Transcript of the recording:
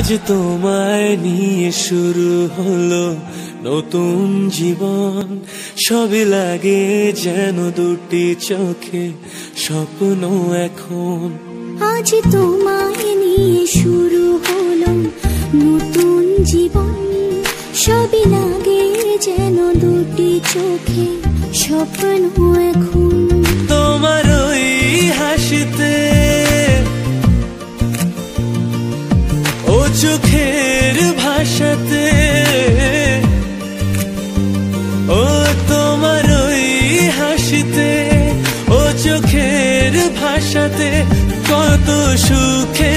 আজ তোমায় নিয়ে শুরু হলো নতুন জীবন। সবই লাগে যেন দুটি চোখে স্বপ্ন এখন। আজ তোমায় নিয়ে শুরু হলো নতুন জীবন। সবই লাগে যেন দুটি চোখে স্বপ্ন এখন। চোখের ভাষাতে। ও তোমার ওই হাসিতে ও চোখের ভাষাতে কত আঁকা